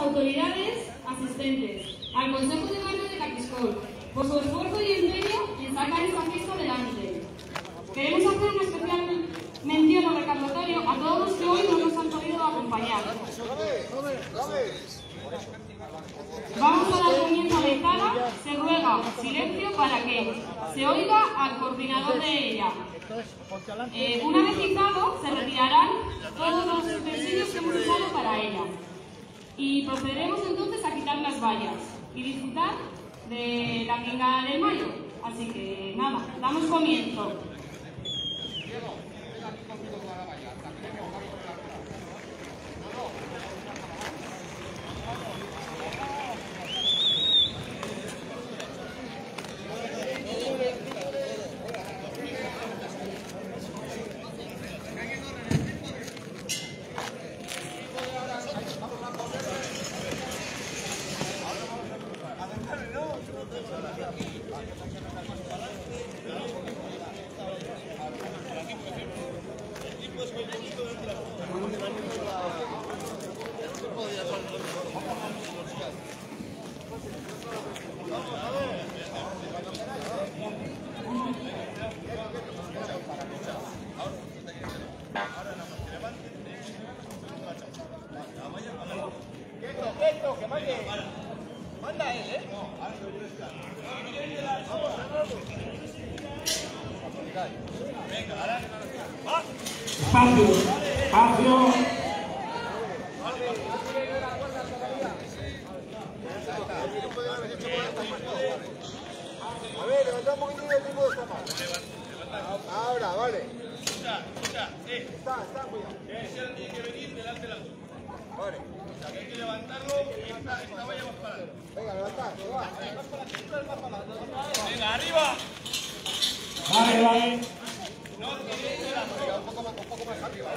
autoridades asistentes, al Consejo de Barrio de Capiscol, por su esfuerzo y empeño en sacar esta fiesta adelante. Queremos hacer una especial mención o recordatorio a todos los que hoy no nos han podido acompañar. Vamos a dar comienzo a la entrada. Se ruega silencio para que se oiga al coordinador de ella. Eh, una vez quitado, se retirarán todos los utensilios que hemos usado para ella. Y procederemos entonces a quitar las vallas y disfrutar de la quinga del mayo. Así que nada, damos comienzo. Espacio, espacio. A ver, levanta un poquitito el tipo de esta mano. Ahora, vale. Escucha, escucha, eh. Está, está, cuidado. Ese tiene que venir delante de la tuya. Vale. O sea, que hay que levantarlo y esta, esta valla más para adelante. Venga, levanta. Venga, arriba. Vale, vale. Un poco más, un poco más arriba.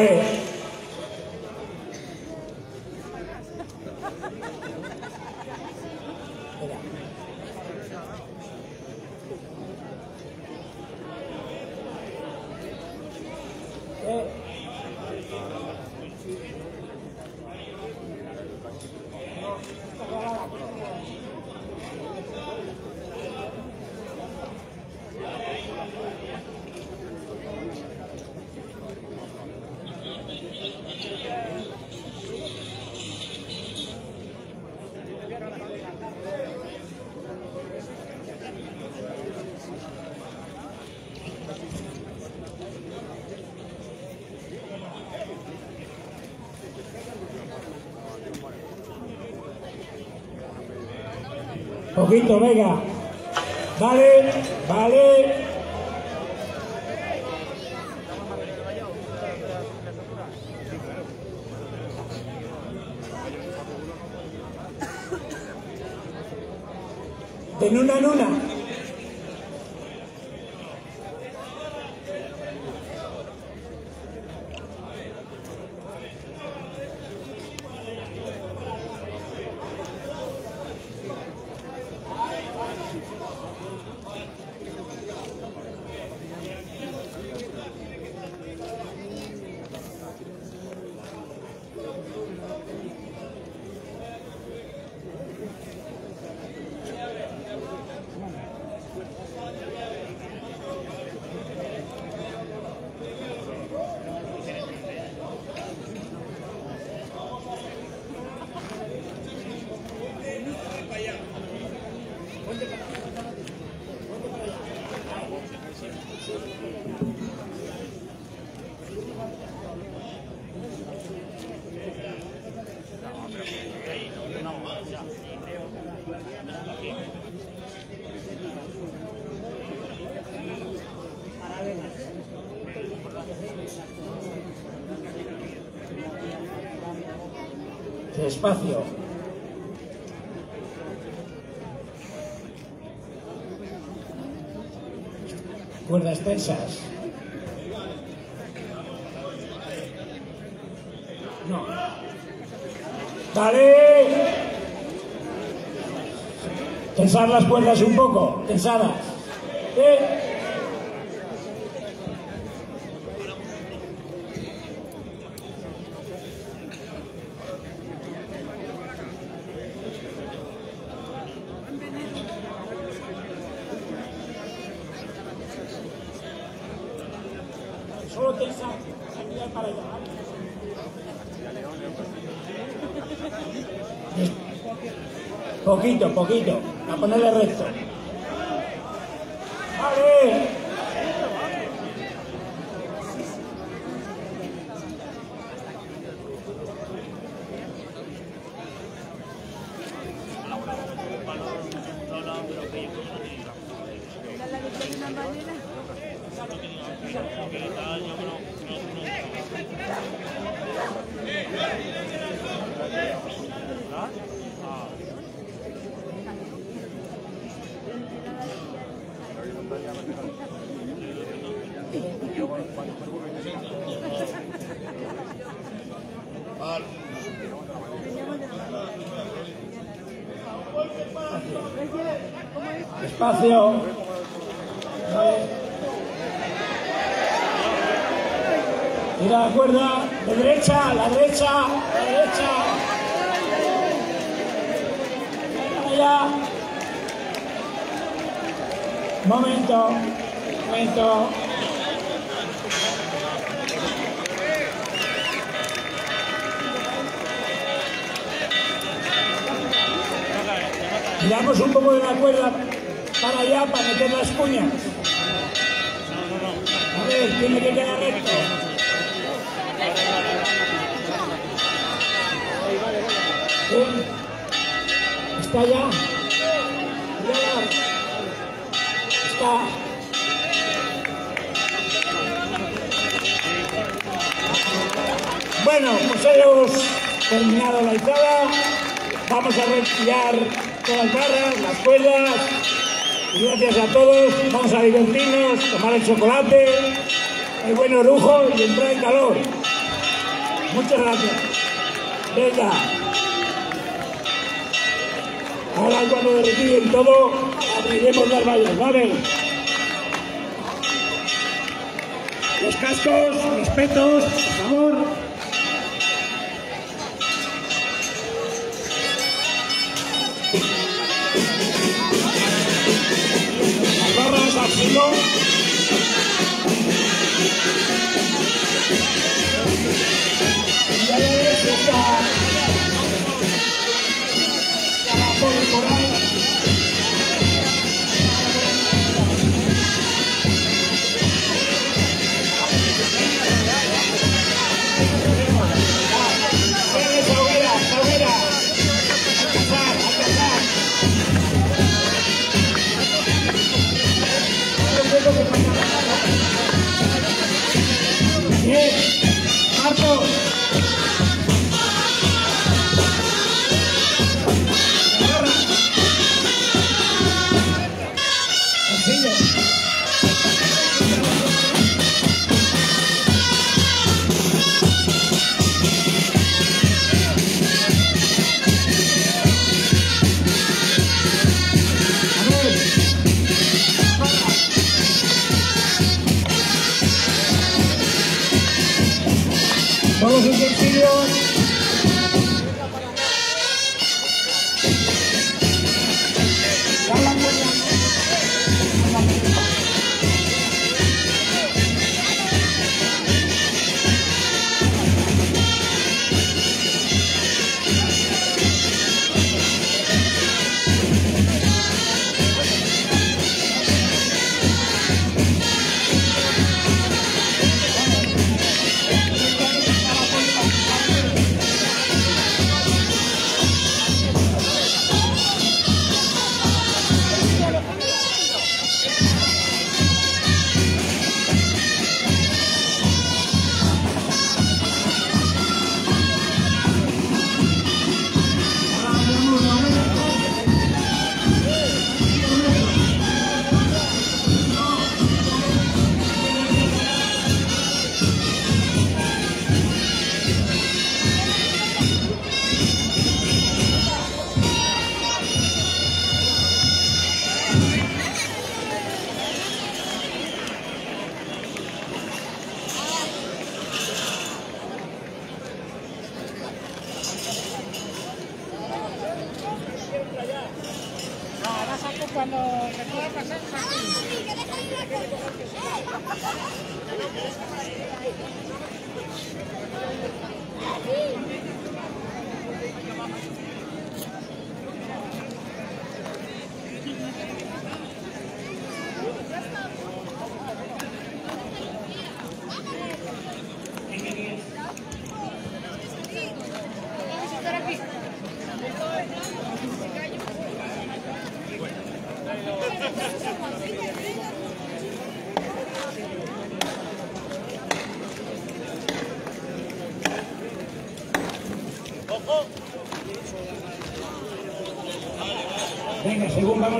Vale. Poquito, venga. Vale, vale. De nuna en una. Despacio. Cuerdas tensas. No. Dale. Tensar las cuerdas un poco. Tensadas. Eh. Solo tensar. Mirar para allá. Poquito, poquito. A ponerle recto. Vale. Espacio. Mira la cuerda. De derecha, la derecha, la derecha. Allá. Momento. Momento. Tiramos un poco de la cuerda para allá para meter las cuñas. A ver, tiene que quedar recto. Está. Ya. Está. Bueno, pues hemos terminado la izada. Vamos a retirar todas las barras, las cuerdas. Gracias a todos. Vamos a divertirnos, tomar el chocolate, el buen orujo y entrar en calor. Muchas gracias. Venga. Ahora cuando retiren todo, abriremos las vallas, ¿vale? Los cascos, respetos, por favor. Barras utensilios.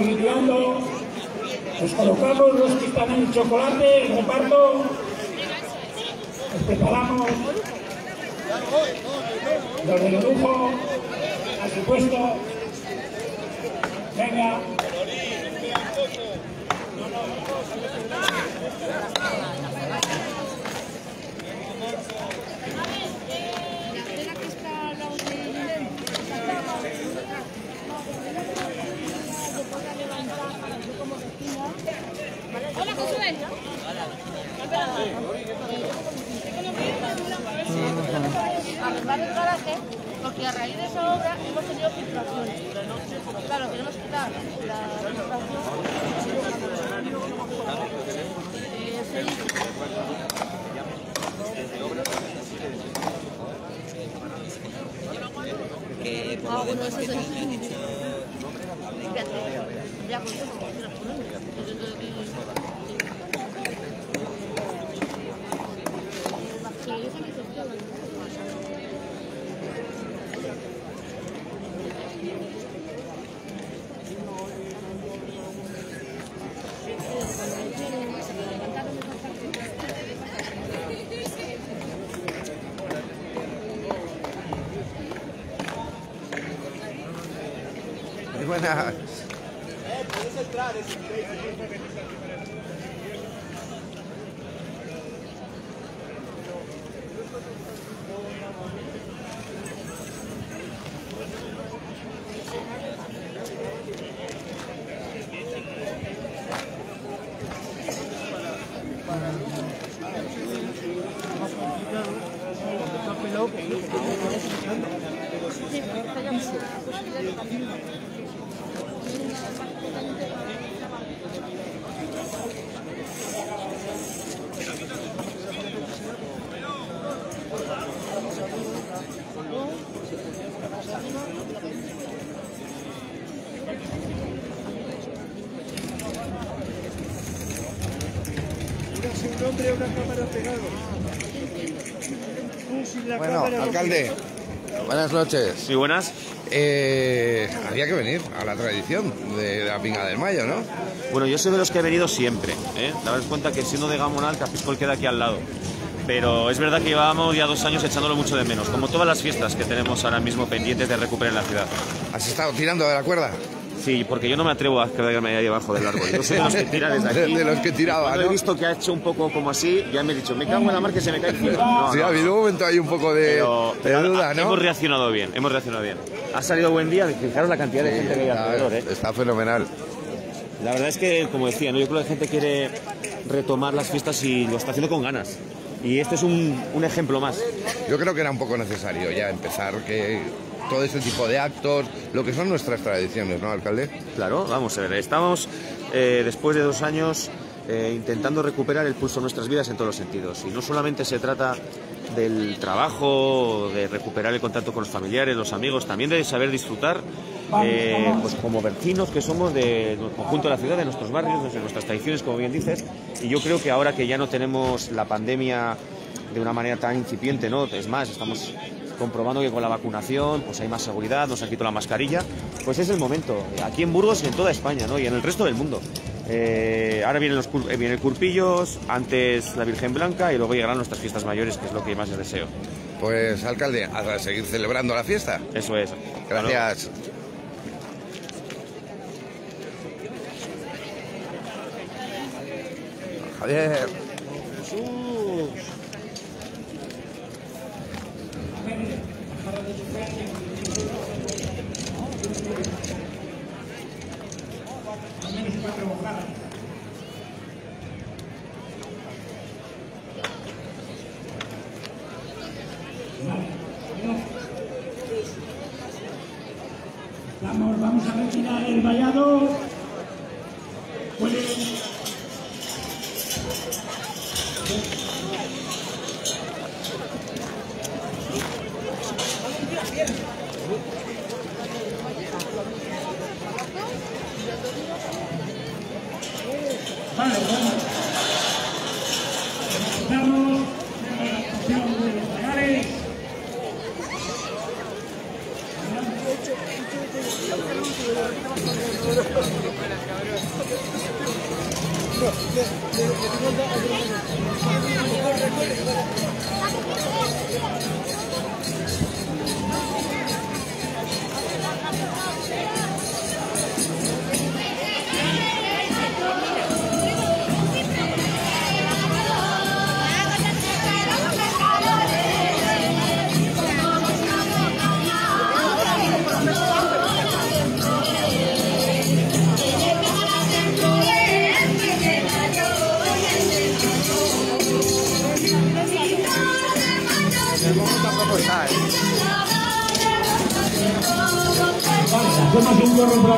Retirando, nos colocamos los que están en el chocolate, el reparto, nos preparamos, los de lujo, su puesto, Arreglar el garaje, porque a raíz de esa obra hemos tenido filtraciones. Claro, queremos quitar la filtración. Eh, seis. Ah, bueno, eso É, deixa entrar aqui. Muy. Bueno, alcalde, buenas noches. Sí, buenas. Eh, había que venir a la tradición de la pinga del mayo, ¿no? Bueno, yo soy de los que he venido siempre. ¿eh? Daros cuenta que siendo de Gamonal, Capiscol queda aquí al lado. Pero es verdad que llevábamos ya dos años echándolo mucho de menos, como todas las fiestas que tenemos ahora mismo pendientes de recuperar en la ciudad. ¿Has estado tirando de la cuerda? Sí, porque yo no me atrevo a quedarme ahí debajo del árbol. Yo soy de los que tira desde aquí. De los que tiraba, Cuando he ¿no? visto que ha hecho un poco como así, ya me he dicho, me cago en la mar que se me cae encima. No, sí, no, ha habido un momento ahí un poco de, Pero, de duda, ¿no? hemos reaccionado bien, hemos reaccionado bien. Ha salido buen día, fijaros la cantidad de gente que hay alrededor, ¿eh? está fenomenal. La verdad es que, como decía, ¿no? yo creo que la gente quiere retomar las fiestas y lo está haciendo con ganas. Y este es un, un ejemplo más. Yo creo que era un poco necesario ya empezar que todo este tipo de actos, lo que son nuestras tradiciones, ¿no, alcalde? Claro, vamos a ver, estamos eh, después de dos años eh, intentando recuperar el pulso de nuestras vidas en todos los sentidos. Y no solamente se trata del trabajo, de recuperar el contacto con los familiares, los amigos, también de saber disfrutar, eh, pues como vecinos que somos del conjunto de la ciudad, de nuestros barrios, de nuestras tradiciones, como bien dices. Y yo creo que ahora que ya no tenemos la pandemia de una manera tan incipiente, ¿no? Es más, estamos comprobando que con la vacunación pues hay más seguridad, nos han quitado la mascarilla, pues es el momento, aquí en Burgos y en toda España, ¿no? Y en el resto del mundo. Eh, ahora vienen los eh, viene el Curpillos, antes la Virgen Blanca y luego llegarán nuestras fiestas mayores, que es lo que más les deseo. Pues, alcalde, a seguir celebrando la fiesta. Eso es. Gracias. Javier. final moment. Hacemos un gorro por